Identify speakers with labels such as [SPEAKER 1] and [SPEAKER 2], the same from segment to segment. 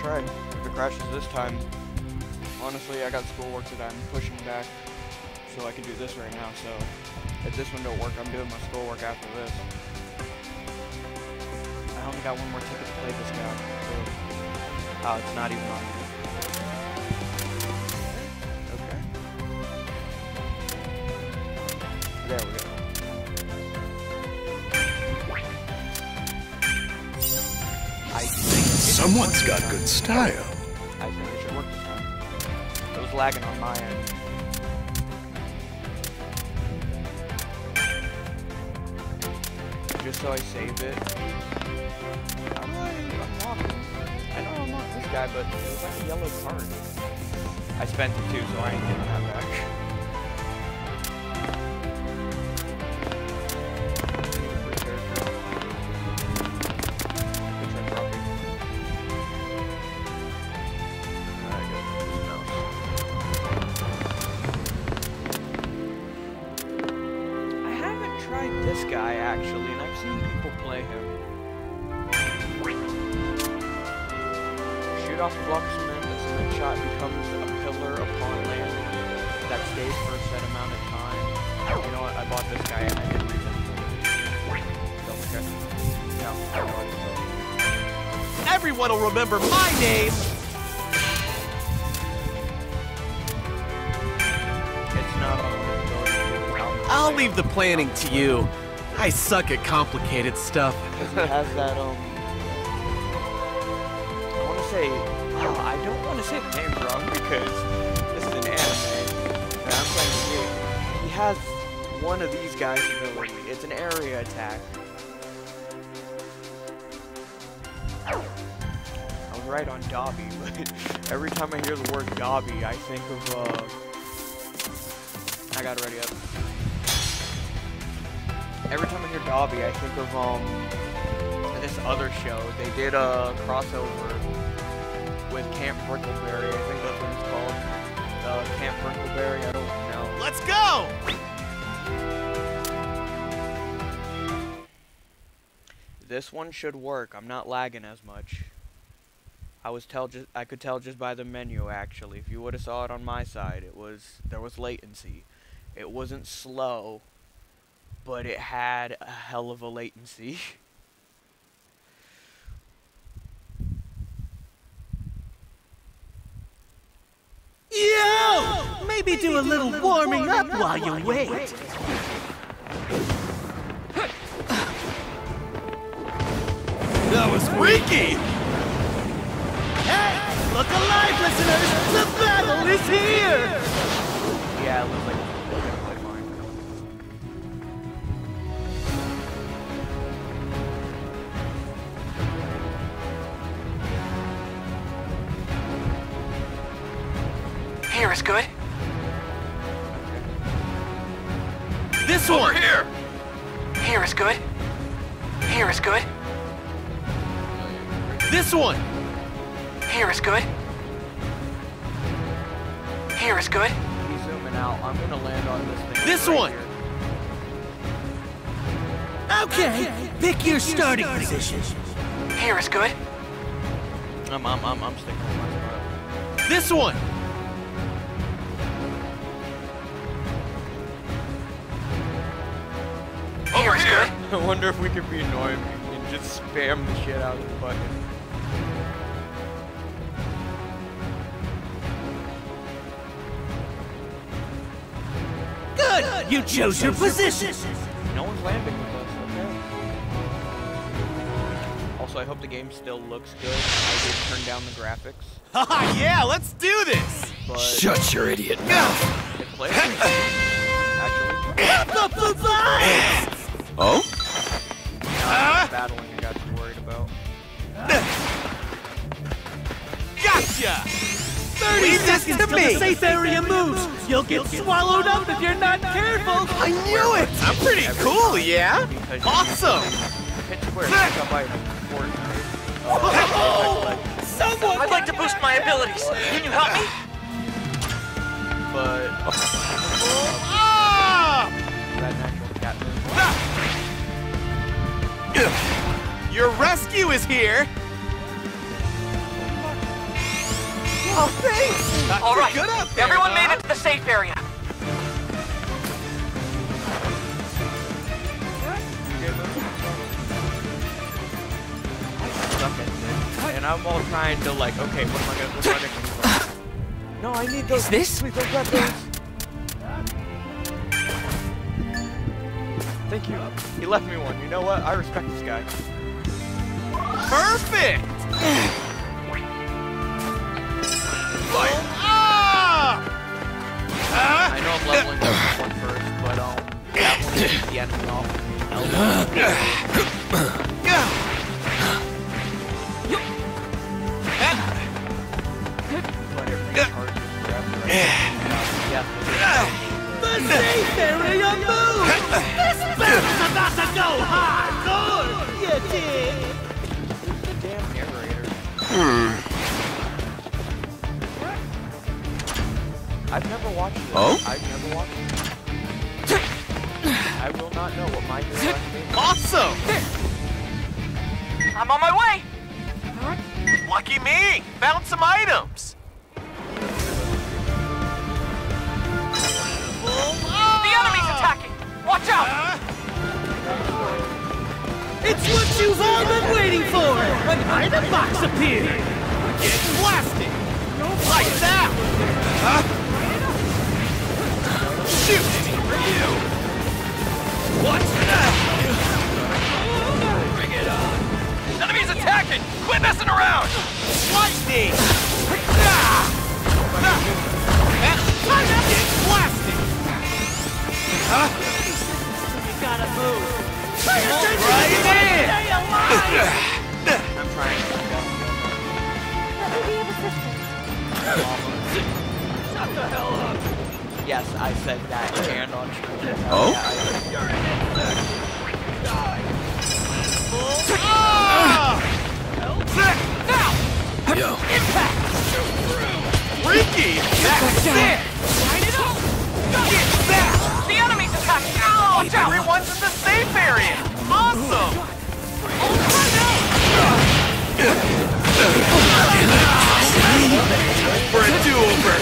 [SPEAKER 1] try. If it crashes this time, honestly, I got schoolwork that I'm pushing back so I can do this right now. So if this one don't work, I'm doing my schoolwork after this. I only got one more ticket to play this guy. So, oh, it's not even on.
[SPEAKER 2] Someone's got good style.
[SPEAKER 1] I it should work this time. It was lagging on my end. Just so I save it. How do I know I this guy, but it was like a yellow card. I spent it too, so I ain't getting that back.
[SPEAKER 3] Everyone will remember my name. I'll leave the planning to you. I suck at complicated stuff.
[SPEAKER 1] Has that, um... I want to say... I don't want to say the name wrong because this is an anime. And I'm playing the. He has one of these guys' ability. It's an area attack. Right on Dobby, but every time I hear the word Dobby, I think of, uh... I got it ready up. Every time I hear Dobby, I think of um this other show. They did a crossover with Camp Brickleberry. I think that's what it's called. Uh, Camp Brickleberry. I don't know.
[SPEAKER 3] Let's go!
[SPEAKER 1] This one should work. I'm not lagging as much. I was tell just I could tell just by the menu actually. If you would have saw it on my side, it was there was latency. It wasn't slow, but it had a hell of a latency.
[SPEAKER 4] Yo! Maybe do a little warming up while you wait.
[SPEAKER 3] That was freaky!
[SPEAKER 4] Hey, look alive, listeners! The battle is here!
[SPEAKER 1] yeah, it looks like it's gonna play fine.
[SPEAKER 5] Here is good.
[SPEAKER 4] Pick your starting position.
[SPEAKER 5] Here is good.
[SPEAKER 1] I'm, I'm, I'm, I'm sticking with my spot.
[SPEAKER 3] This one!
[SPEAKER 5] Here is good.
[SPEAKER 1] I wonder if we could be annoying and just spam the shit out of the button.
[SPEAKER 4] Good! You chose your position!
[SPEAKER 1] Also, I hope the game still looks good. I did turn down the graphics,
[SPEAKER 3] Haha, yeah, let's do this!
[SPEAKER 1] but
[SPEAKER 2] Shut your idiot mouth.
[SPEAKER 1] it plays actually.
[SPEAKER 4] The vibes!
[SPEAKER 2] Oh?
[SPEAKER 1] Not battling I got you worried about.
[SPEAKER 3] Gotcha!
[SPEAKER 4] 30
[SPEAKER 3] Leave this
[SPEAKER 4] seconds
[SPEAKER 3] to
[SPEAKER 4] till
[SPEAKER 3] me.
[SPEAKER 4] the safe area moves! You'll get swallowed up if you're not careful!
[SPEAKER 3] I knew it! I'm pretty cool, yeah? Awesome!
[SPEAKER 1] Hit square, pick up. Fortnite.
[SPEAKER 4] Someone!
[SPEAKER 5] I'd like to boost my abilities. Can you help me?
[SPEAKER 1] But
[SPEAKER 3] Ah!
[SPEAKER 1] that natural cat move.
[SPEAKER 3] Your rescue is here! Oh, thanks!
[SPEAKER 5] All right.
[SPEAKER 3] Good up there,
[SPEAKER 5] Everyone made it to the safe area.
[SPEAKER 1] I'm all trying to like, okay, what am I gonna, what am I gonna do? No, I need those.
[SPEAKER 5] Is this-
[SPEAKER 1] Please don't grab those. Thank you. He left me one. You know what? I respect this guy.
[SPEAKER 3] Perfect! Ah!
[SPEAKER 1] I know I'm leveling up this one first, but um, that one is the enemy off.
[SPEAKER 4] safe area move! This battle's about to go hardcore! You dig?
[SPEAKER 1] The damn narrator. I've never watched this.
[SPEAKER 2] Oh?
[SPEAKER 1] I've never watched it. I will not know what my academia
[SPEAKER 3] Awesome!
[SPEAKER 5] I'm on my way.
[SPEAKER 3] Lucky me! Found some items!
[SPEAKER 4] An item box appeared!
[SPEAKER 3] Get blasted! Like that! Huh? Shoot! For you! What's that? Bring it on!
[SPEAKER 5] Enemy's attacking. Quit messing around.
[SPEAKER 3] Lightning! Get blasted! Huh?
[SPEAKER 4] You gotta move!
[SPEAKER 3] Right in!
[SPEAKER 4] Stay alive!
[SPEAKER 1] I'm trying to find out.
[SPEAKER 6] Let me be of assistance.
[SPEAKER 4] Shut the hell up!
[SPEAKER 1] Yes, I said that and on stream.
[SPEAKER 2] Oh?
[SPEAKER 1] Yeah,
[SPEAKER 3] Ah!
[SPEAKER 2] Yo.
[SPEAKER 3] Freaky! That's it! Get that!
[SPEAKER 5] The enemy's attacking. Watch out.
[SPEAKER 3] Everyone's in the safe area! Awesome! For a do-over!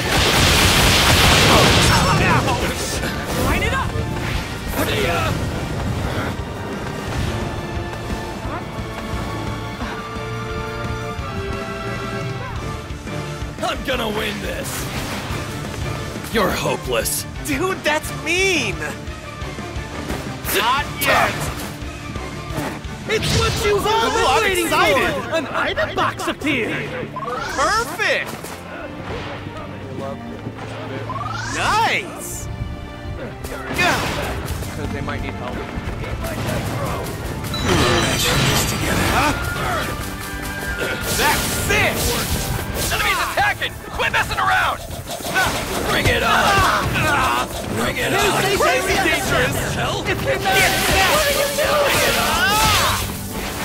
[SPEAKER 2] I'm gonna win this. You're hopeless.
[SPEAKER 3] Dude, that's mean! Not yet!
[SPEAKER 4] It's what you've all
[SPEAKER 3] Ooh,
[SPEAKER 4] been
[SPEAKER 3] I'm
[SPEAKER 4] waiting
[SPEAKER 3] excited.
[SPEAKER 4] for! An item box appeared!
[SPEAKER 3] Perfect! Nice! Yeah.
[SPEAKER 1] Because they might need help. this together. Huh?
[SPEAKER 3] That's it!
[SPEAKER 5] Enemy's attacking. Quit messing around.
[SPEAKER 2] Bring it on. Bring it on.
[SPEAKER 3] Crazy dangerous!
[SPEAKER 4] If you're not
[SPEAKER 3] Get that! What are you doing?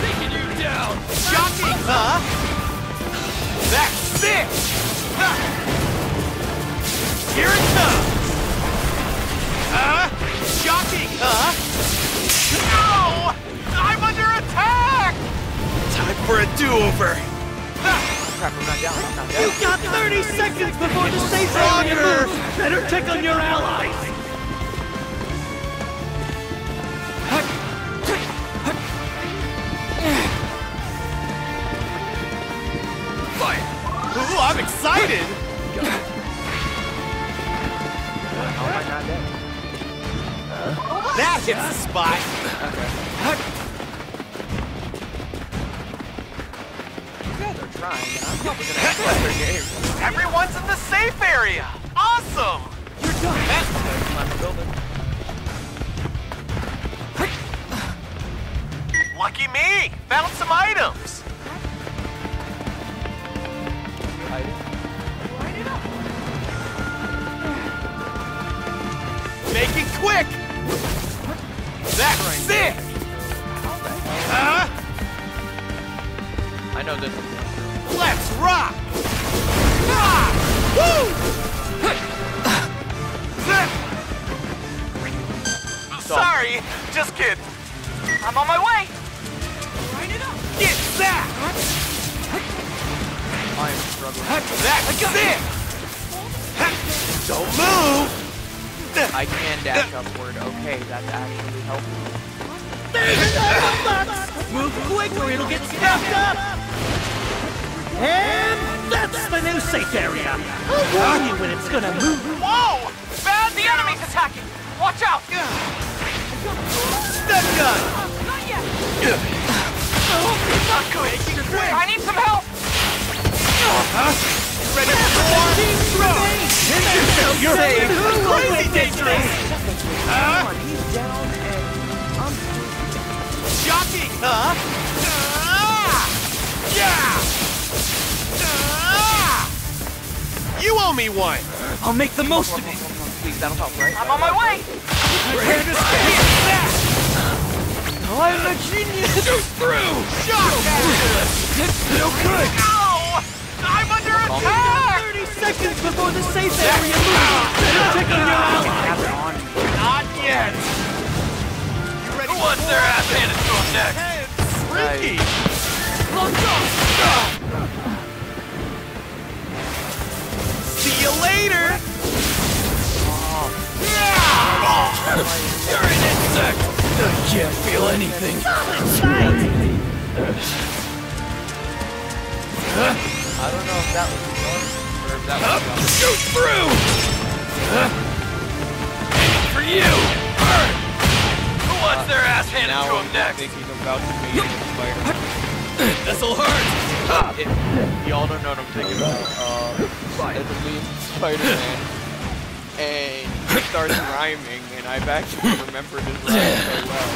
[SPEAKER 2] Taking you down.
[SPEAKER 3] Shocking, huh? That's it! Here it comes! Huh? Shocking, huh? No! I'm under attack! Time for a do-over!
[SPEAKER 1] Not down. I'm not down.
[SPEAKER 4] You got 30 seconds before the
[SPEAKER 3] Stronger.
[SPEAKER 4] Better check on your allies! You're
[SPEAKER 3] crazy dangerous! Huh?
[SPEAKER 1] He's down and I'm
[SPEAKER 3] Shocking, huh? Ah! Yeah! Ah! You owe me one!
[SPEAKER 4] I'll make the most of it.
[SPEAKER 1] Please, that'll help, right?
[SPEAKER 5] I'm on my way.
[SPEAKER 3] Prepare to get
[SPEAKER 1] I'm a genius!
[SPEAKER 3] Shoot through! Shock accident! No good! Ow! I'm under attack!
[SPEAKER 4] 30 seconds before the safe area moves. Better check on your ally.
[SPEAKER 1] Have it on me.
[SPEAKER 3] Not yet! You ready
[SPEAKER 2] Who wants their ass handed to them next?
[SPEAKER 3] Hey, it's freaky! See you later! Oh.
[SPEAKER 2] You're an insect! I can't feel anything.
[SPEAKER 1] I don't know if that was a or that was a
[SPEAKER 2] shoot through! Aiming for you! Burn! Who wants their ass handed
[SPEAKER 1] Now
[SPEAKER 2] to
[SPEAKER 1] I'm
[SPEAKER 2] them next?
[SPEAKER 1] thinking about the meeting with Spider-Man.
[SPEAKER 2] This'll hurt!
[SPEAKER 1] If y'all don't know what I'm thinking about, uh, as a lead Spider-Man, and he starts rhyming, and I've actually remembered his rhyme so well.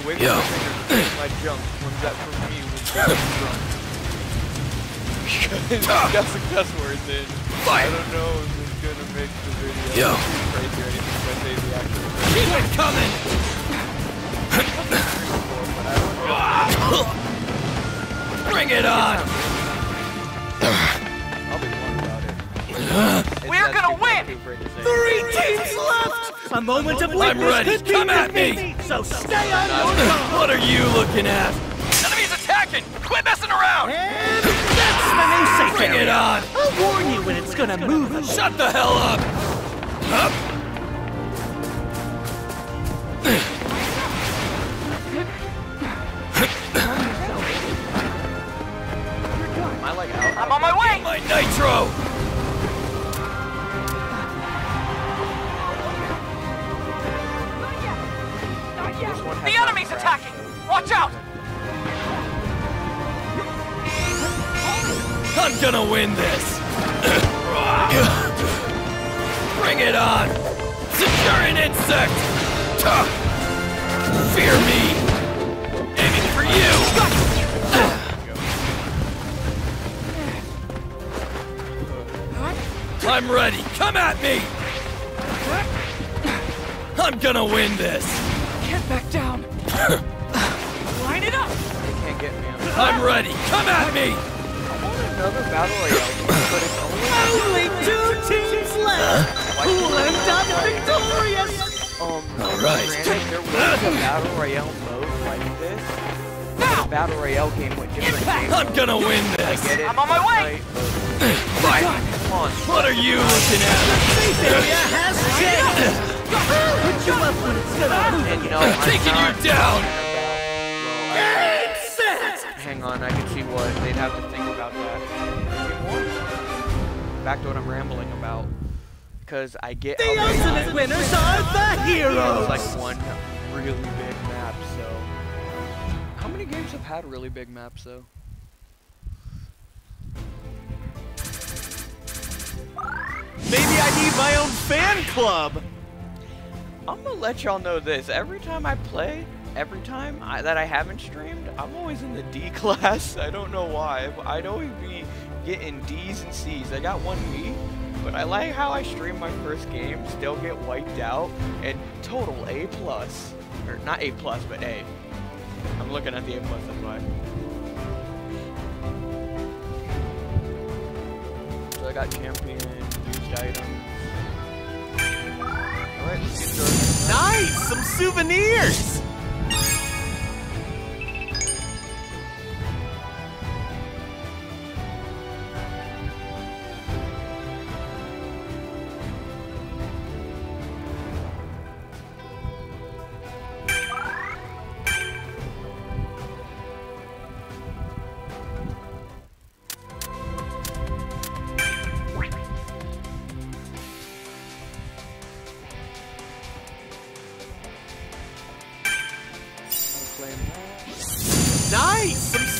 [SPEAKER 1] With the
[SPEAKER 2] Yo.
[SPEAKER 1] of fingers my junk, one's that for me was drunk. Because that's a cuss word then. I don't know if it's gonna make the video
[SPEAKER 2] Yo.
[SPEAKER 1] too crazy or anything, but they the
[SPEAKER 2] Keep it coming!
[SPEAKER 1] but I don't know.
[SPEAKER 2] Bring it on!
[SPEAKER 1] I'll be blunt about it.
[SPEAKER 5] We're gonna win!
[SPEAKER 1] too afraid to say.
[SPEAKER 4] Three teams left. A moment of weakness
[SPEAKER 2] ready.
[SPEAKER 4] could be
[SPEAKER 2] Come at me.
[SPEAKER 4] So stay on your guard.
[SPEAKER 2] What are you looking at? Enemy's! Quit messing around!
[SPEAKER 4] And that's the new safe
[SPEAKER 2] Bring it on!
[SPEAKER 4] I'll warn you when it's gonna move.
[SPEAKER 2] Shut the hell up! Up!
[SPEAKER 1] Battle royale game with different games.
[SPEAKER 2] I'm gonna win
[SPEAKER 1] I
[SPEAKER 2] this!
[SPEAKER 1] get it.
[SPEAKER 5] I'm on my way.
[SPEAKER 1] right,
[SPEAKER 2] Fight!
[SPEAKER 1] Come on.
[SPEAKER 2] What are you looking at?
[SPEAKER 4] Safe area has changed. I'll hit you up when it's gonna move.
[SPEAKER 1] And you know,
[SPEAKER 2] I'm
[SPEAKER 1] I'm
[SPEAKER 2] taking you down.
[SPEAKER 1] mad about- well,
[SPEAKER 4] Game set.
[SPEAKER 1] Hang on, I can see what they'd have to think about that. Back to what I'm rambling about. Because I get
[SPEAKER 4] The ultimate winners are the heroes.
[SPEAKER 1] It's like one really big games have had really big maps, though?
[SPEAKER 3] Maybe I need my own fan club!
[SPEAKER 1] I'm gonna let y'all know this. Every time I play, every time I, that I haven't streamed, I'm always in the D class. I don't know why. I'd always be getting D's and C's. I got one B, but I like how I stream my first game, still get wiped out, and total A plus, or not A plus, but A. I'm looking at the A plus. That's why. So I got champion, used items. Alright, let's get started.
[SPEAKER 3] Nice! Some souvenirs!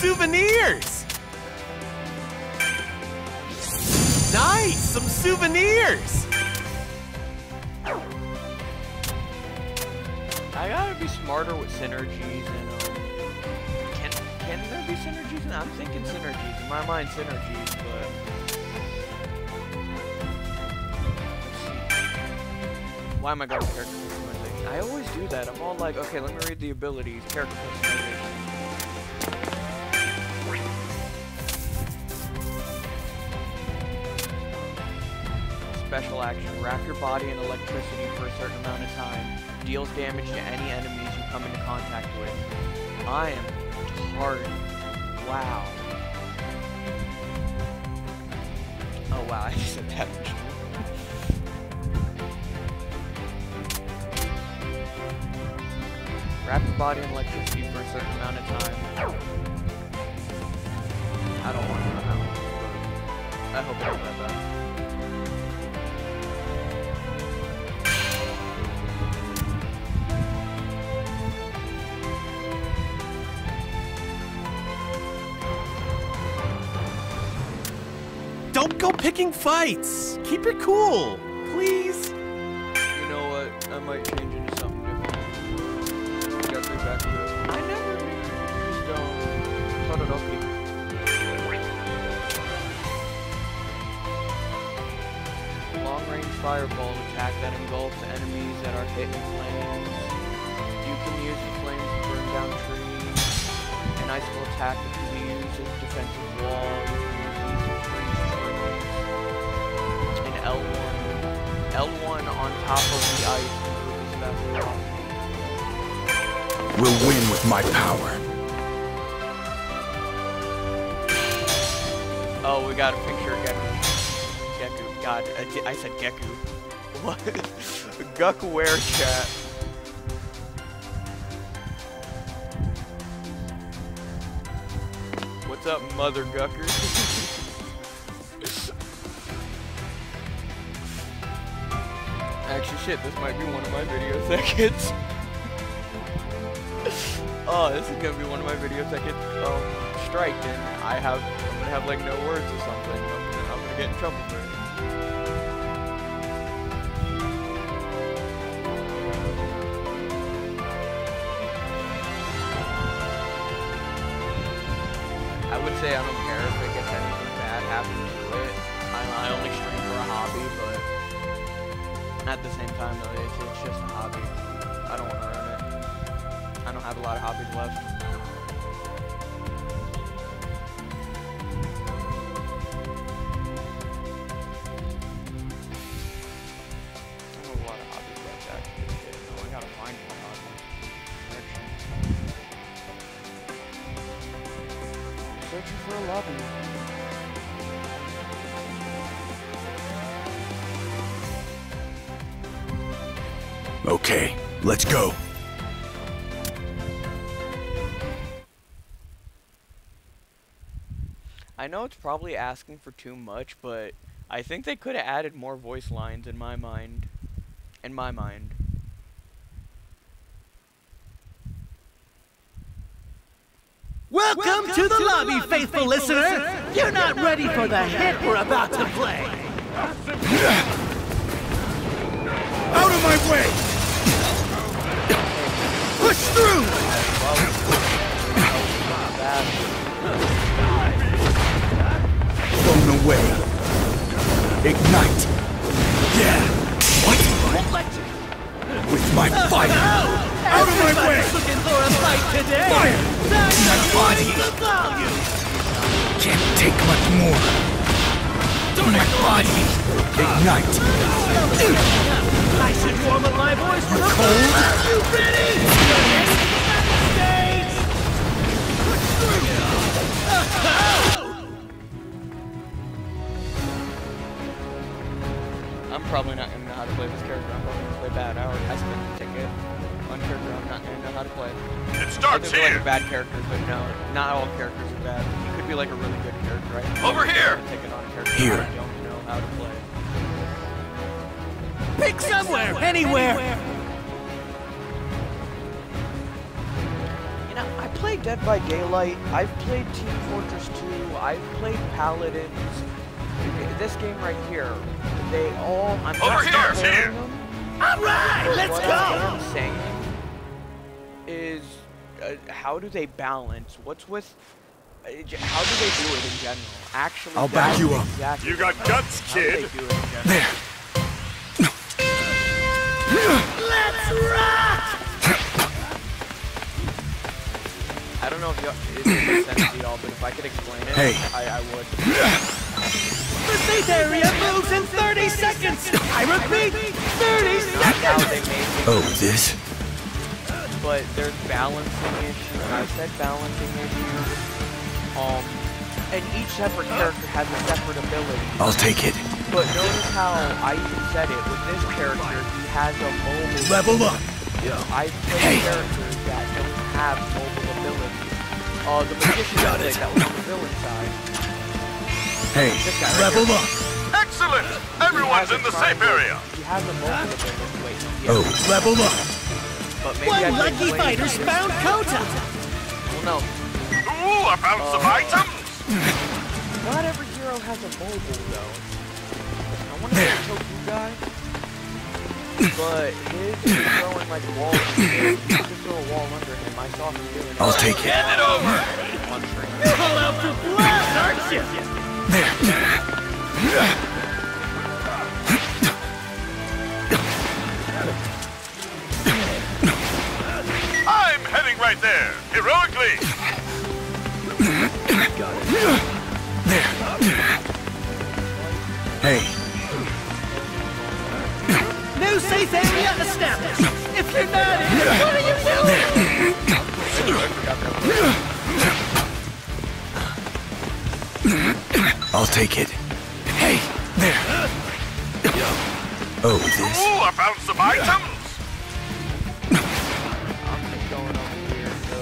[SPEAKER 3] Souvenirs! Nice! Some souvenirs!
[SPEAKER 1] I gotta be smarter with synergies and um, can can there be synergies? I'm thinking synergies in my mind, synergies, but. Why am I going character customization? I always do that. I'm all like, okay, let me read the abilities, character customization. Special action. Wrap your body in electricity for a certain amount of time. Deals damage to any enemies you come into contact with. I am hard. Wow. Oh wow, I just said that. Wrap your body in electricity for a certain amount of time. I don't want to know how I hope I don't have that.
[SPEAKER 3] Picking fights! Keep it cool, please!
[SPEAKER 1] You know what? I might change into something different. Got me back to it. I never used um Todoroki. Long range fireball attack that engulfs enemies that are hit in flames. You can use the flames to burn down trees. An icicle attack that can be used as a defensive wall. Trees. And L1 L1 on top of the ice.
[SPEAKER 2] We'll win with my power.
[SPEAKER 1] Oh, we got a picture of Geku. Geku. God, I I said Geku. What? Guck wear chat. What's up, mother Gucker? shit, this might be one of my video seconds. oh, this is gonna be one of my video seconds um striked, and I have I'm gonna have like no words or something. I'm gonna, I'm gonna get in trouble hobbies. Searching. Oh, Searching for a lobby.
[SPEAKER 2] Okay, let's go.
[SPEAKER 1] Know it's probably asking for too much, but I think they could have added more voice lines in my mind. In my mind.
[SPEAKER 4] Welcome, to, the, lobby, faithful, listener. You're not ready for the hit we're about to play.
[SPEAKER 2] Out of my way!
[SPEAKER 4] Push
[SPEAKER 7] Screw! Away. Ignite. Yeah. What? With my fire. Out of my way.
[SPEAKER 4] Looking for a fight today.
[SPEAKER 7] Fire. My body. Can't take much more. Don't my body. Ignite.
[SPEAKER 4] I should warm up my voice for
[SPEAKER 7] You
[SPEAKER 4] the
[SPEAKER 7] cold?
[SPEAKER 4] You ready?
[SPEAKER 1] I'm probably not gonna know how to play this character. I'm probably gonna play bad. I already I spent the ticket on character I'm not gonna know how to play.
[SPEAKER 8] It
[SPEAKER 1] I
[SPEAKER 8] starts
[SPEAKER 1] think they're like a bad character, but no, not all characters are bad. You could be like a really good character, right?
[SPEAKER 8] Over here.
[SPEAKER 1] Ticket on a character
[SPEAKER 7] Here.
[SPEAKER 1] I don't know how to play.
[SPEAKER 4] Pick somewhere, anywhere.
[SPEAKER 1] You know, I played Dead by Daylight. I've played Team Fortress 2. I've played Paladins. This game right here, they all. I'm
[SPEAKER 8] Over
[SPEAKER 1] not
[SPEAKER 8] here, here.
[SPEAKER 1] them.
[SPEAKER 4] All right, let's
[SPEAKER 1] what
[SPEAKER 4] go.
[SPEAKER 1] I'm saying is, uh, how do they balance? What's with? Uh, how do they do it in general? Actually,
[SPEAKER 7] I'll back you up.
[SPEAKER 1] Exactly
[SPEAKER 8] You got
[SPEAKER 1] what-
[SPEAKER 8] guts,
[SPEAKER 1] how do they
[SPEAKER 8] kid.
[SPEAKER 1] do it in general?
[SPEAKER 7] There.
[SPEAKER 4] Let's rock.
[SPEAKER 1] I don't know if, you, if it makes sense to y'all, but if I could explain it,
[SPEAKER 7] Hey.
[SPEAKER 1] I, I would.
[SPEAKER 4] The safe area moves in 30 seconds. I repeat, 30 seconds.
[SPEAKER 1] they made it,
[SPEAKER 7] Oh, this?
[SPEAKER 1] but there's balancing issues. I said balancing issues. Um, and each separate character has a separate ability.
[SPEAKER 7] I'll take it.
[SPEAKER 1] But notice how I even said it with this character, he has a mobile.
[SPEAKER 7] Level up.
[SPEAKER 1] I play
[SPEAKER 7] Hey.
[SPEAKER 1] characters that don't have mobile abilities. Uh, the magician I
[SPEAKER 7] Got it.
[SPEAKER 1] that was on the villain side.
[SPEAKER 7] Hey,
[SPEAKER 1] This guy right
[SPEAKER 7] level up.
[SPEAKER 8] Excellent. Everyone's in the safe
[SPEAKER 1] triangle-
[SPEAKER 8] area.
[SPEAKER 1] He has a mobile ability. Wait,
[SPEAKER 7] Oh,
[SPEAKER 1] has
[SPEAKER 7] level up.
[SPEAKER 1] But maybe
[SPEAKER 4] One
[SPEAKER 1] can
[SPEAKER 4] lucky
[SPEAKER 1] explain
[SPEAKER 4] fighter's found Kota.
[SPEAKER 1] Well, no,
[SPEAKER 8] Ooh, I found some
[SPEAKER 1] Uh,
[SPEAKER 8] items.
[SPEAKER 1] not every hero has a mobile though. I want to say the Toku guy, but his is throwing like walls. Just throw a wall under him. I saw him doing it.
[SPEAKER 7] I'll take it.
[SPEAKER 8] Hand it over.
[SPEAKER 1] on stream.
[SPEAKER 4] Pull out for blood, aren't you?
[SPEAKER 8] I'm heading right there. Heroically.
[SPEAKER 7] Hey,
[SPEAKER 4] New safe area established. If you're not in, what are you doing?
[SPEAKER 7] I'll take it. Hey, there. Oh, this?
[SPEAKER 8] Ooh, I found some items.
[SPEAKER 1] I'm just going over here, so.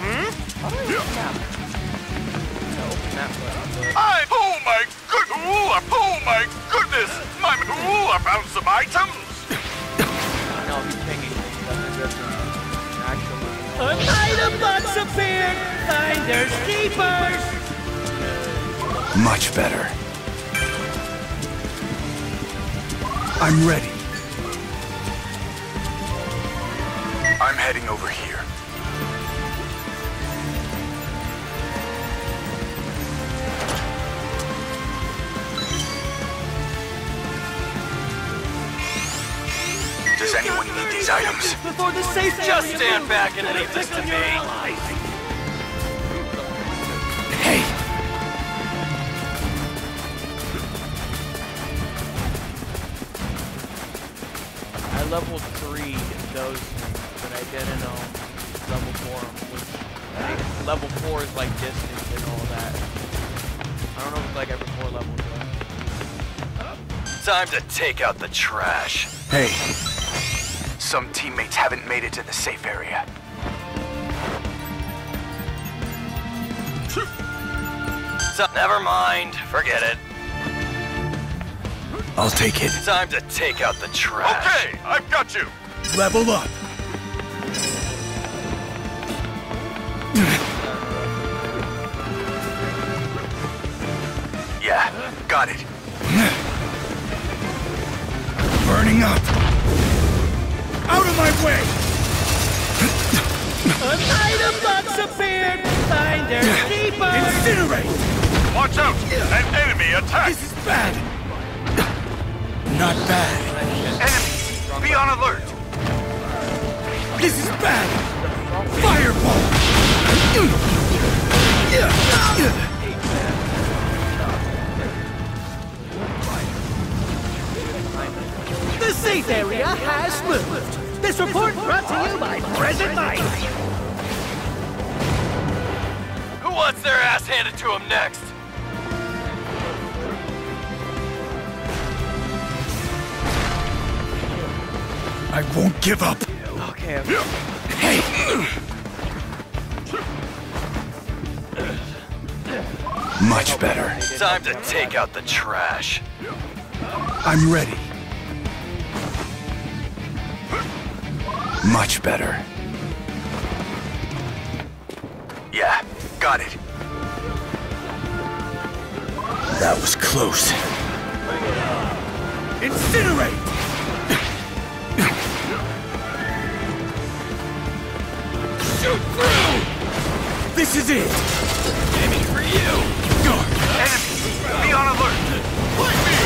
[SPEAKER 1] Hmm? How do I open that? I'm gonna open that button, but
[SPEAKER 8] I. Oh my good. Ooh, oh my goodness. My. Ooh, I found some items.
[SPEAKER 1] no, he's pinging me. That's a good thing. Actually,
[SPEAKER 4] An item box appeared. Finders keepers.
[SPEAKER 7] Much better. I'm ready. I'm heading over here. Does anyone need these items?
[SPEAKER 4] Before the safe
[SPEAKER 8] Just stand back and leave this to me.
[SPEAKER 1] I leveled three those things, but I didn't um level four 'em, which I think level four is like distance and all that. I don't know if it's like every four levels though.
[SPEAKER 8] Time to take out the trash.
[SPEAKER 7] Hey! Some teammates haven't made it to the safe area.
[SPEAKER 8] So, never mind. Forget it.
[SPEAKER 7] I'll take it.
[SPEAKER 8] Time to take out the trash. Okay, I've got you.
[SPEAKER 7] Level up! Yeah, got it. Burning up! Out of my way!
[SPEAKER 4] An item box appeared! Find their keeper!
[SPEAKER 7] Incinerate!
[SPEAKER 8] Watch out! An enemy attack!
[SPEAKER 7] This is bad! Not bad.
[SPEAKER 9] Enemy! Be on alert!
[SPEAKER 7] This is bad! Fireball!
[SPEAKER 4] The safe area has moved! This report brought to you by Present Mic!
[SPEAKER 2] Who wants their ass handed to him next?
[SPEAKER 7] I won't give up.
[SPEAKER 1] Okay, okay.
[SPEAKER 7] Hey! Much better.
[SPEAKER 2] Time to take out the trash.
[SPEAKER 7] I'm ready. Much better.
[SPEAKER 2] Yeah, got it.
[SPEAKER 7] That was close. Incinerate! Shoot through! This is it!
[SPEAKER 2] Aiming for you. Go.
[SPEAKER 9] Enemy! Be on alert! Play me!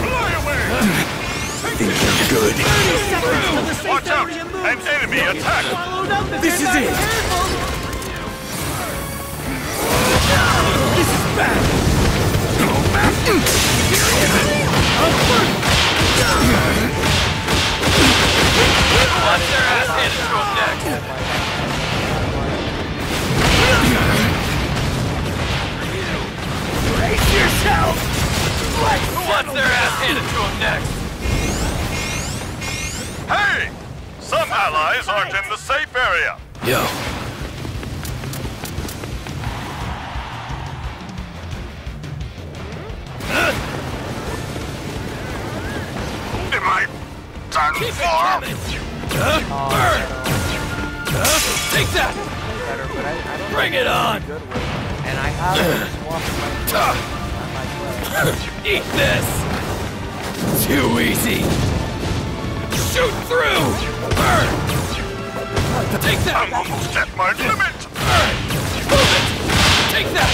[SPEAKER 8] Fly away!
[SPEAKER 7] Think you're good?
[SPEAKER 4] Seconds till the safe
[SPEAKER 8] Watch out! An enemy attack!
[SPEAKER 4] Followed up if
[SPEAKER 7] This is it. This is bad!
[SPEAKER 2] Who their ass handed to him next?
[SPEAKER 7] Brace yourself!
[SPEAKER 2] Their ass handed to him next?
[SPEAKER 8] Hey! Some allies aren't in the safe area!
[SPEAKER 7] Yo.
[SPEAKER 8] Done for?
[SPEAKER 2] Burn! Take that!
[SPEAKER 1] Better, but I, I don't
[SPEAKER 2] Bring it on!
[SPEAKER 1] good with it. And I have been my on my play.
[SPEAKER 2] Eat this! Too easy! Shoot through! Burn! Take that!
[SPEAKER 8] I'm almost at my limit!
[SPEAKER 2] Burn! Move it! Take that!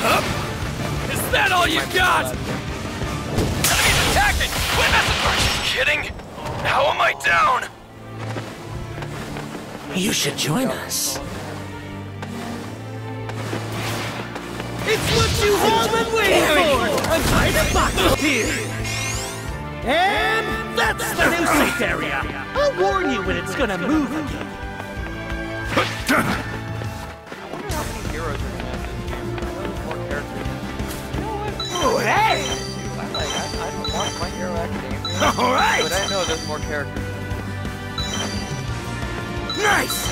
[SPEAKER 2] Huh? Is that all you got? Enemies attacking! Quit messing! Are you kidding? How am I down?
[SPEAKER 4] You should join us. It's what you all been waiting for! An item box appeared! And that's the new safe area! I'll warn you when it's gonna move again. All right!
[SPEAKER 1] But I know there's more characters.
[SPEAKER 4] Nice!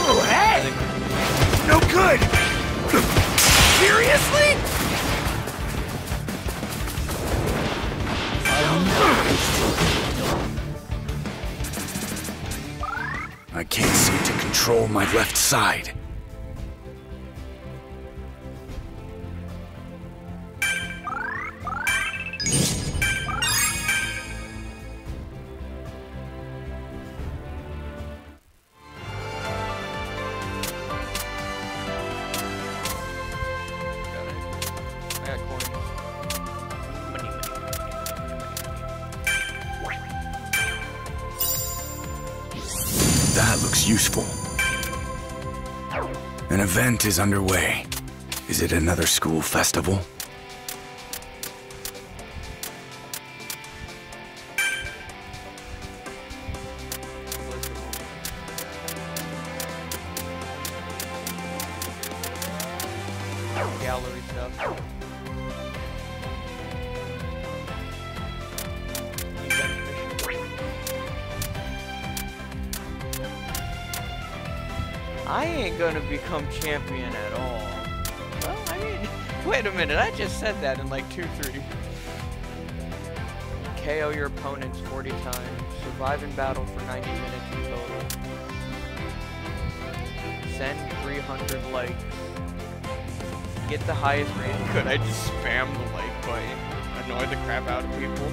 [SPEAKER 4] Oh, hey!
[SPEAKER 7] No good!
[SPEAKER 4] Seriously?
[SPEAKER 7] I can't seem to control my left side. Event is underway. Is it another school festival?
[SPEAKER 1] Become champion at all. Well, I mean, wait a minute, I just said that in like 2-3. KO your opponents 40 times. Survive in battle for 90 minutes in total. Send 300 likes. Get the highest rating. Could I just spam the like button? Annoy the crap out of people?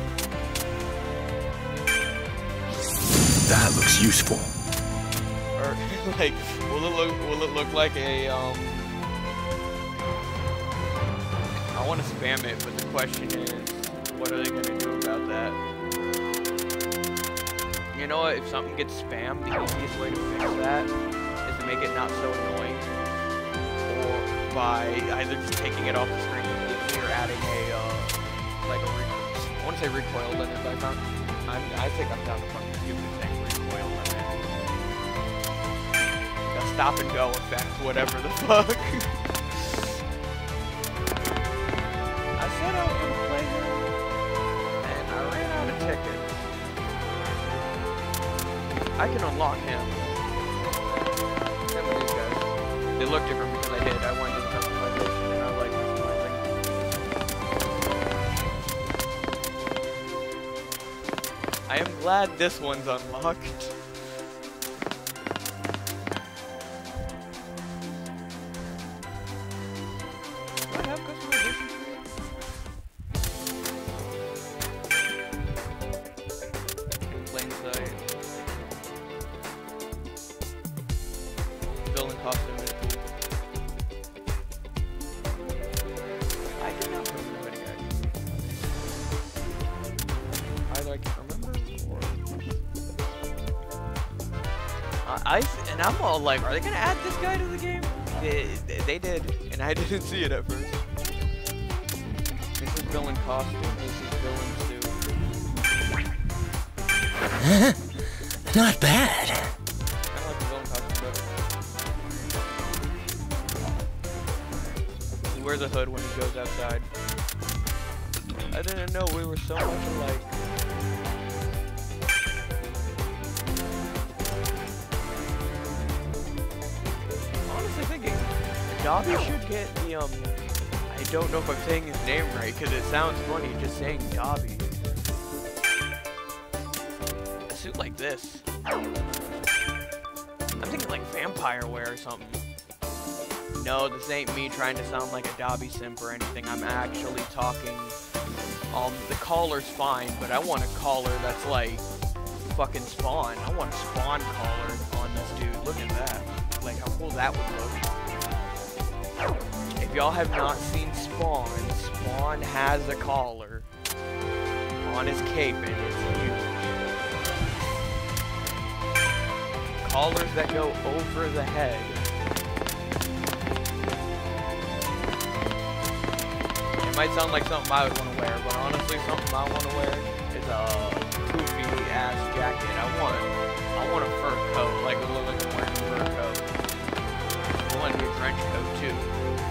[SPEAKER 10] That looks useful.
[SPEAKER 1] Like, will it look will it look like a um? I want to spam it, but the question is, what are they gonna do about that? You know what? If something gets spammed, the easiest way to fix that is to make it not so annoying, or by either just taking it off the screen completely or adding a uh, like a I want to say recoil limit, but I found I'm, I think I'm down to fucking stupid thing recoil limit. Stop and go effect, whatever the fuck. I said I was gonna play him, and I ran out of tickets. I can unlock him. Same with these guys. They look different because I did. I went to the customization and I like customizing. I am glad this one's unlocked. Gonna guy to the game? They, they, they did, and I didn't see it at first. This is villain costume. This is villain suit.
[SPEAKER 4] Not bad.
[SPEAKER 1] I like the villain costume better. He wears a hood when he goes outside. I didn't know we were so much alike. Honestly thinking, Dabi should get the, um, I don't know if I'm saying his name right, because it sounds funny just saying Dabi. A suit like this. I'm thinking like vampire wear or something. No, this ain't me trying to sound like a Dabi simp or anything. I'm actually talking. Um, the collar's fine, but I want a collar that's like fucking Spawn. I want a Spawn collar on this dude. Look at that. That would look. If y'all have not seen Spawn, Spawn has a collar on his cape and it's huge. Collars that go over the head. It might sound like something I would want to wear, but honestly, something I want to wear is a poofy ass jacket. I want, I want a fur coat, like a little like want a trench coat too.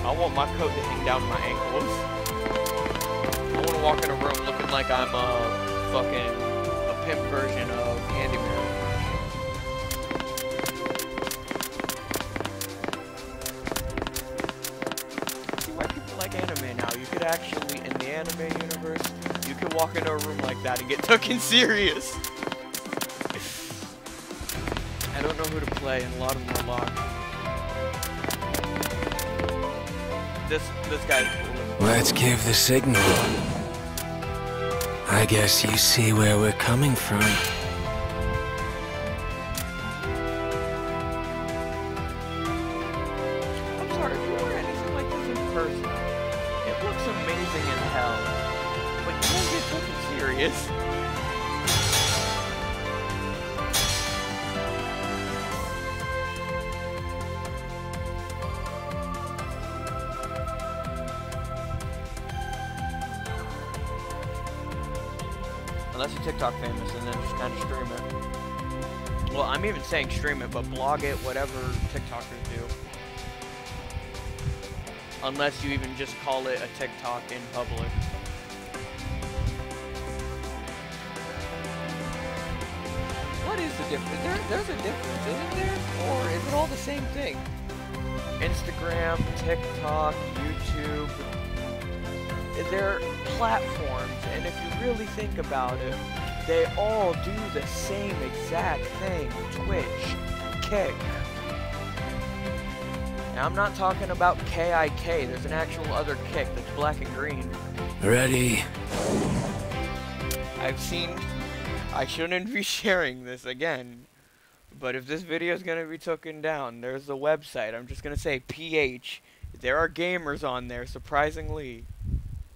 [SPEAKER 1] I want my coat to hang down to my ankles. I want to walk in a room looking like I'm a fucking a pimp version of Candyman. See why people like anime now. You could actually, in the anime universe, you could walk into a room like that and get taken serious. I don't know who to play, and a lot of them are. This this.
[SPEAKER 4] Let's give the signal. I guess you see where we're coming from.
[SPEAKER 1] Saying stream it, but blog it, whatever TikTokers do. Unless you even just call it a TikTok in public. What is the difference? There, there's a difference, isn't there? Or is it all the same thing? Instagram, TikTok, YouTube. They're platforms, and if you really think about it, they all do the same exact thing. Twitch, Kick. Now, I'm not talking about KIK. There's an actual other Kick that's black and green.
[SPEAKER 4] Ready?
[SPEAKER 1] I've seen I shouldn't be sharing this again. But if this video is gonna be taken down, there's the website. I'm just gonna say PH. There are gamers on there, surprisingly.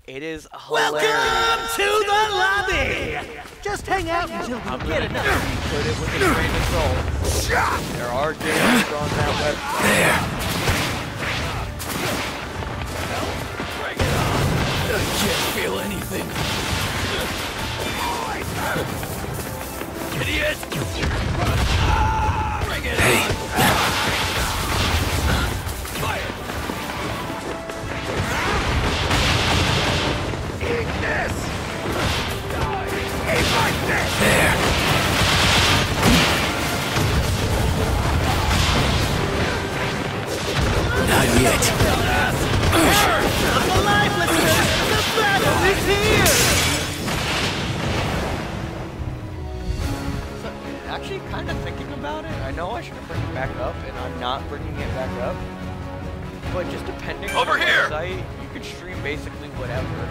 [SPEAKER 1] It is hilarious.
[SPEAKER 4] Welcome to the lobby! Just hang out until we
[SPEAKER 1] I'm
[SPEAKER 4] get
[SPEAKER 1] gonna
[SPEAKER 4] enough.
[SPEAKER 1] put it with a grain of salt. There are gamers on that website.
[SPEAKER 10] There.
[SPEAKER 3] I can't feel anything. Idiot! Bring it
[SPEAKER 10] Hey,
[SPEAKER 3] Fire!
[SPEAKER 10] Not yet.
[SPEAKER 4] Come alive, listeners! The battle is here!
[SPEAKER 1] So, actually, kind of thinking about it, I know I should bring it back up, and I'm not bringing it back up. But just depending
[SPEAKER 2] Over
[SPEAKER 1] on the
[SPEAKER 2] here!
[SPEAKER 1] website, you could stream basically whatever.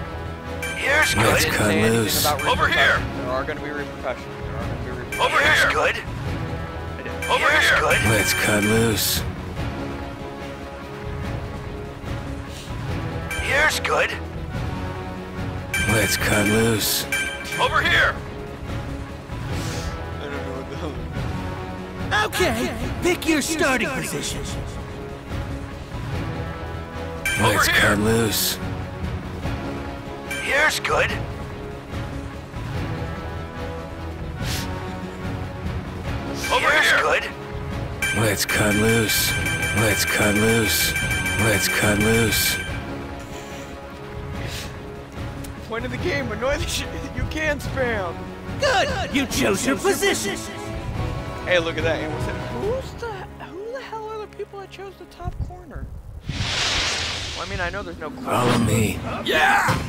[SPEAKER 2] Here's
[SPEAKER 1] I
[SPEAKER 10] Let's
[SPEAKER 2] good.
[SPEAKER 1] didn't
[SPEAKER 10] cut loose.
[SPEAKER 2] Over here!
[SPEAKER 1] repercussions. There are going to be repercussions. There are going to be repercussions.
[SPEAKER 2] Over here. good.
[SPEAKER 1] I didn't-
[SPEAKER 2] Over here. good.
[SPEAKER 10] Let's cut loose.
[SPEAKER 2] Here's good.
[SPEAKER 10] Let's cut loose.
[SPEAKER 2] Over here.
[SPEAKER 1] I don't know what the hell.
[SPEAKER 4] Okay, pick your starting position.
[SPEAKER 10] Let's
[SPEAKER 2] here.
[SPEAKER 10] cut loose.
[SPEAKER 2] Here's good. Over Here's here. good.
[SPEAKER 10] Let's cut loose. Let's cut loose. Let's cut loose.
[SPEAKER 1] Point of the game, annoy the shit. You can spam.
[SPEAKER 4] Good! You chose your position!
[SPEAKER 1] Hey, look at that. And was it, who's the who the hell are the people that chose the top corner? Well, I mean, I know there's no corner.
[SPEAKER 10] Follow me.
[SPEAKER 3] Yeah!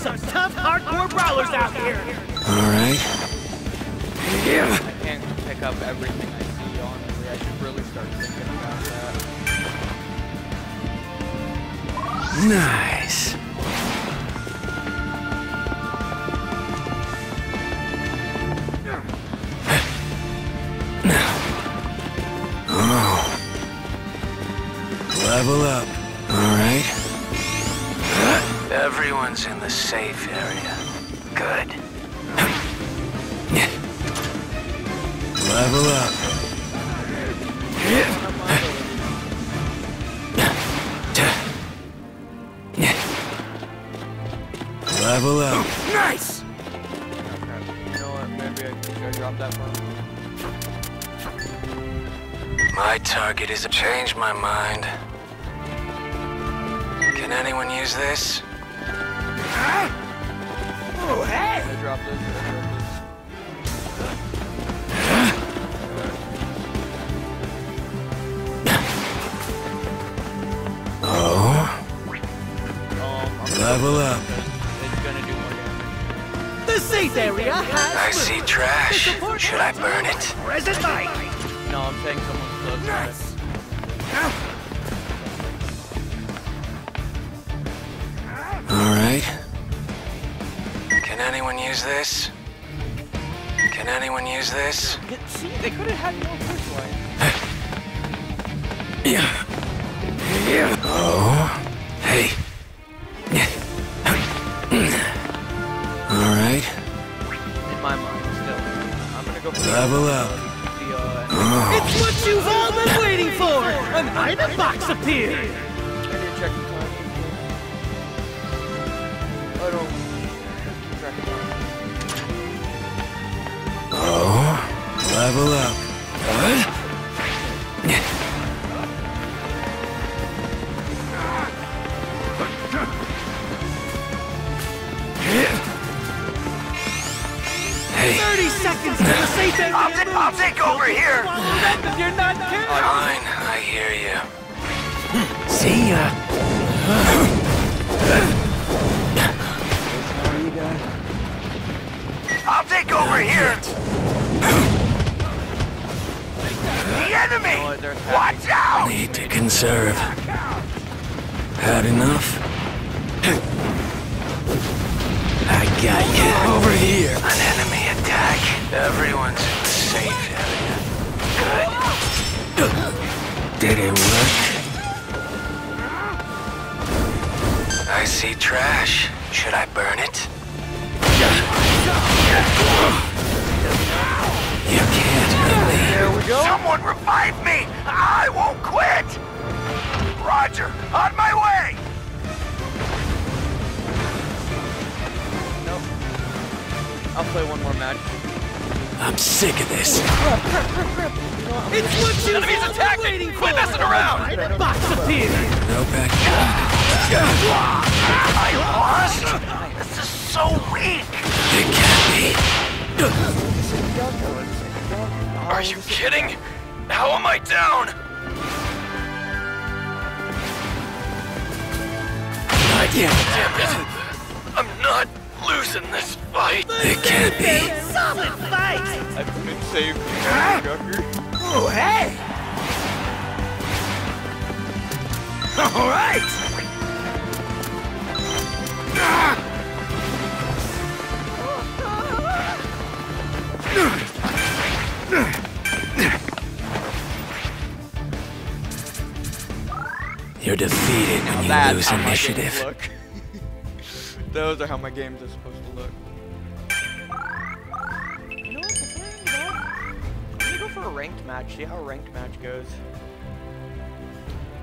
[SPEAKER 4] Some tough, hardcore brawlers out here!
[SPEAKER 10] All right.
[SPEAKER 1] I can't pick up everything I see, honestly. I should really start thinking about that.
[SPEAKER 10] Nice. Oh. Level up. All right. Everyone's in the safe area. Good. Level up. Level up.
[SPEAKER 3] Nice!
[SPEAKER 1] You know? Maybe I should I drop that one.
[SPEAKER 10] My target is a change my mind. Can anyone use this?
[SPEAKER 3] Oh, hey!
[SPEAKER 1] I drop this. I drop this.
[SPEAKER 10] Oh,
[SPEAKER 1] Um,
[SPEAKER 10] level up.
[SPEAKER 1] It's gonna do more damage.
[SPEAKER 4] The safe area has
[SPEAKER 10] I see trash. Should I burn it?
[SPEAKER 4] present light!
[SPEAKER 1] No, I'm saying someone's close to
[SPEAKER 10] Can anyone use this? Can anyone use this?
[SPEAKER 1] Get- See, they could have had no first line.
[SPEAKER 10] Oh, hey. All right.
[SPEAKER 1] In my mind, still. I'm gonna go for the-
[SPEAKER 10] Level up.
[SPEAKER 1] The, uh,
[SPEAKER 10] Oh,
[SPEAKER 4] It's what you've all been waiting for! An item box appeared!
[SPEAKER 10] Level up. What? Hey,
[SPEAKER 4] 30 seconds to the safe area!
[SPEAKER 2] I'll, ta- I'll take over here.
[SPEAKER 4] If you're not careful!
[SPEAKER 10] fine, I hear you. See ya.
[SPEAKER 3] I'll take over here. The enemy!
[SPEAKER 1] Oh,
[SPEAKER 3] Watch out!
[SPEAKER 10] Need to conserve. Had enough? I got you. Over here. An enemy attack. Everyone's in the safe area. Good. Did it work? I see trash. Should I burn it? You can't hurt me.
[SPEAKER 1] There we go.
[SPEAKER 3] Someone revive me! I won't quit! Roger, on my way!
[SPEAKER 1] Nope. I'll play one more match.
[SPEAKER 10] I'm sick of this.
[SPEAKER 4] It's what you
[SPEAKER 2] Enemies
[SPEAKER 4] all
[SPEAKER 2] attacking! Quit messing around!
[SPEAKER 4] Box appear!
[SPEAKER 10] No back.
[SPEAKER 3] I lost? This is so weak!
[SPEAKER 10] It can't
[SPEAKER 2] Are you kidding? How am I down?
[SPEAKER 10] be. Not yet.
[SPEAKER 2] Damn it! I'm not losing this fight.
[SPEAKER 10] It can't be.
[SPEAKER 4] Solid fight!
[SPEAKER 1] I've been saved. Motherfucker.
[SPEAKER 3] Oh, hey! All right! Ah!
[SPEAKER 10] You're defeated when you lose
[SPEAKER 1] how my games
[SPEAKER 10] initiative.
[SPEAKER 1] Those are how my games are supposed to look. You know what? Before I do that, I'm gonna go for a ranked match. See how a ranked match goes.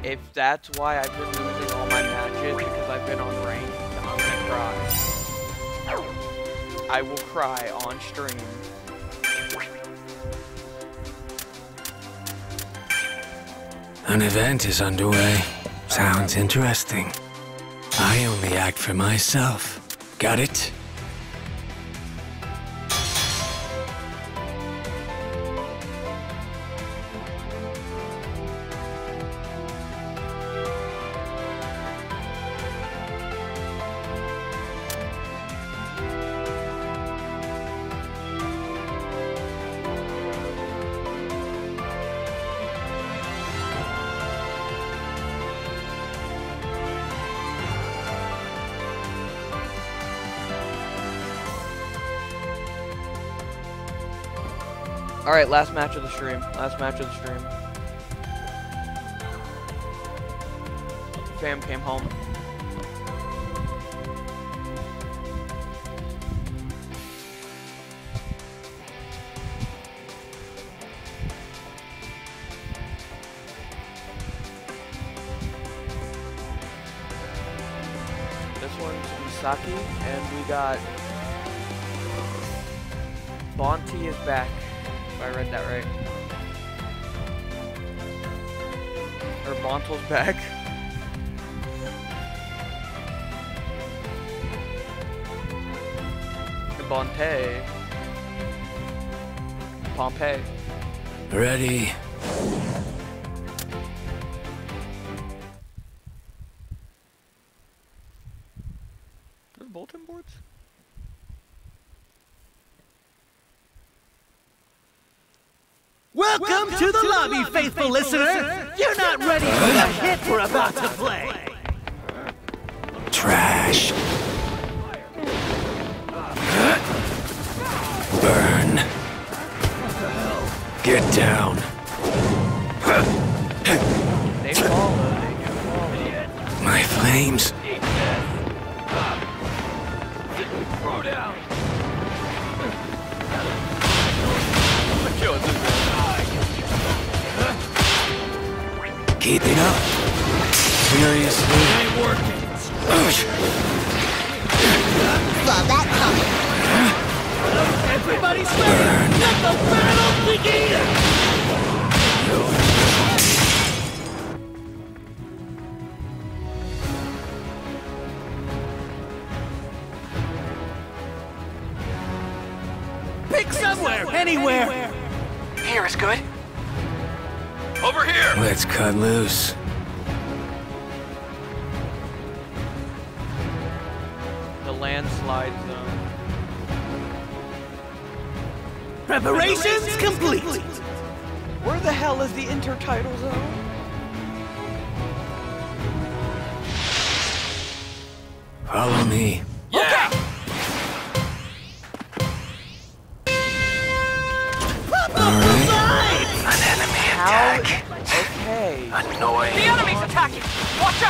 [SPEAKER 1] If that's why I've been losing all my matches because I've been on ranked, I'm gonna cry. I will cry on stream.
[SPEAKER 10] An event is underway. Sounds interesting. I only act for myself. Got it?
[SPEAKER 1] All right, last match of the stream. Last match of the stream. Fam came home. This one's Misaki, and we got Bonti is back. If I read that right. Or Bonto's back. The Bonte. Pompeii.
[SPEAKER 10] Ready.
[SPEAKER 4] Faithful listener! You're not ready for the hit we're about to play!
[SPEAKER 5] Here is good.
[SPEAKER 2] Over here.
[SPEAKER 10] Let's cut loose.
[SPEAKER 1] The landslide zone.
[SPEAKER 4] Preparations complete.
[SPEAKER 1] Where the hell is the intertidal zone?
[SPEAKER 10] Follow me.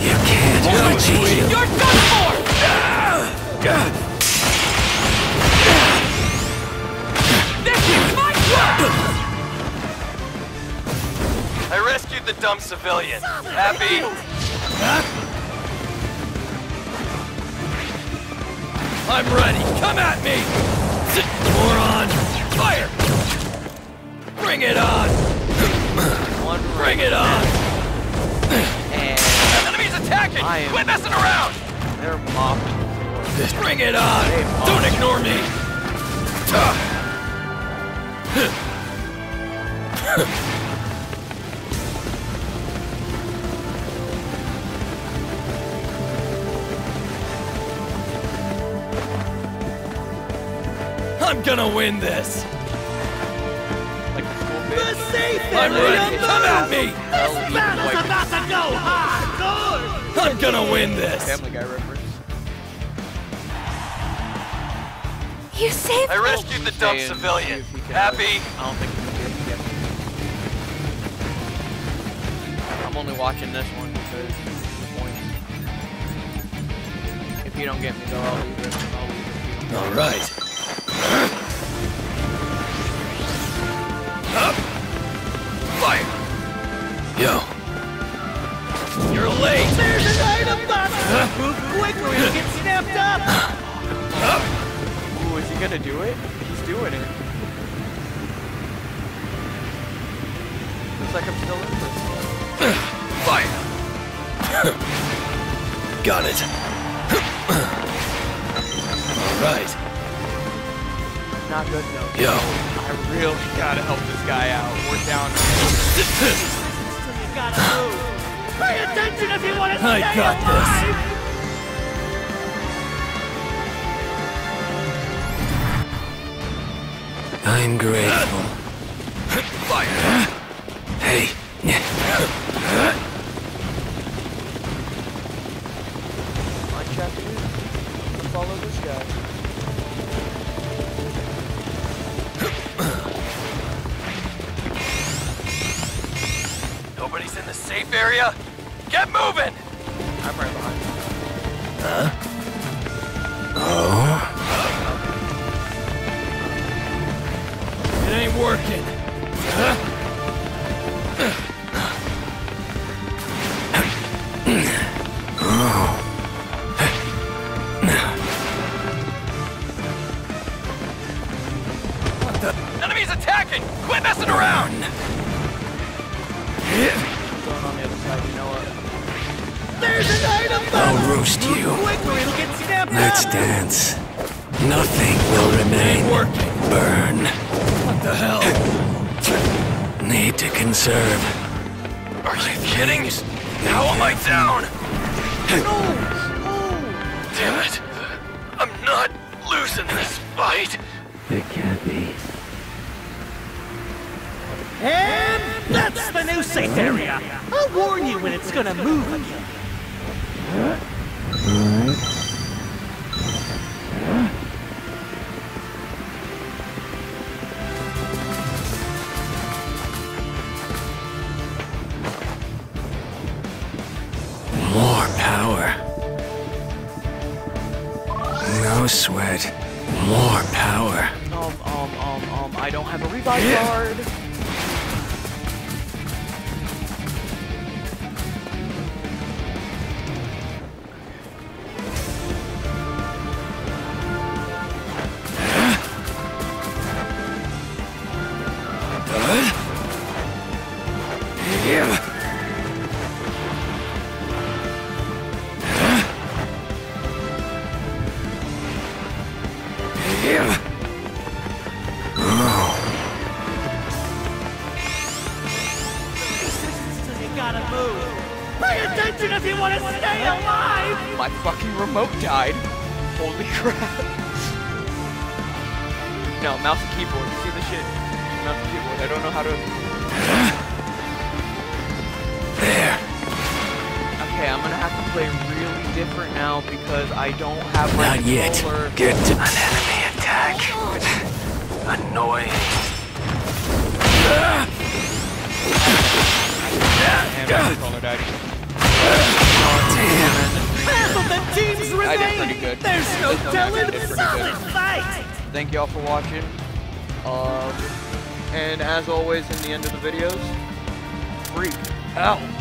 [SPEAKER 10] You can't cheat. You.
[SPEAKER 2] You're done for! This is my work! I rescued the dumb civilian. Happy? I'm ready. Come at me! Moron! Fire! Bring it on!
[SPEAKER 1] One
[SPEAKER 2] Bring it on!
[SPEAKER 1] And
[SPEAKER 2] Enemy's attacking!
[SPEAKER 1] I am-
[SPEAKER 2] Quit messing around!
[SPEAKER 1] they're mopping.
[SPEAKER 2] Bring it on! Don't ignore me! I'm gonna win this!
[SPEAKER 1] Like the school
[SPEAKER 4] The
[SPEAKER 1] bitch.
[SPEAKER 4] safe
[SPEAKER 2] I'm
[SPEAKER 4] area
[SPEAKER 2] ready! Come at me!
[SPEAKER 4] This battle's about to go hardcore.
[SPEAKER 2] I'm gonna win this!
[SPEAKER 1] Family Guy reference.
[SPEAKER 5] You saved
[SPEAKER 2] I rescued the dumb
[SPEAKER 1] Stay
[SPEAKER 2] civilian.
[SPEAKER 1] see if he can-
[SPEAKER 2] Happy?
[SPEAKER 1] I don't think he can get it. I'm only watching this one because the point. If you don't get me though, I'll leave it. I'll leave it. if you don't.
[SPEAKER 2] Alright. Up! Fire! Yo. You're late!
[SPEAKER 4] There's an item box. Move quick or you'll get snapped up.
[SPEAKER 1] Ooh, is he gonna do it? He's doing it. Looks like I'm still in this.
[SPEAKER 2] Fire! Got it. Alright.
[SPEAKER 1] Not good though.
[SPEAKER 2] Yo.
[SPEAKER 1] I really gotta help this guy out. We're down.
[SPEAKER 4] You gotta move. Pay attention if you want to
[SPEAKER 2] I
[SPEAKER 4] stay
[SPEAKER 2] got this.
[SPEAKER 10] I'm grateful. Power. No sweat. More power.
[SPEAKER 1] Um, um, um, um, I don't have a revive card. always in the end of the videos, freak out.